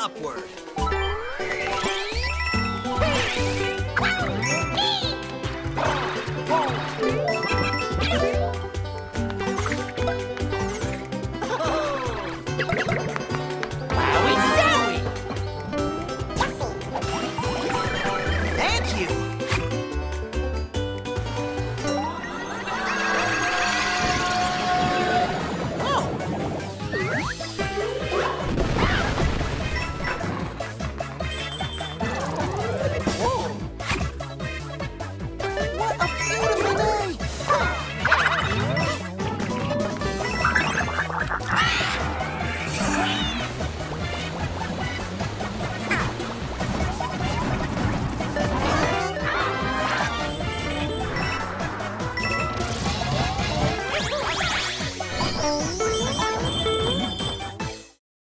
upward.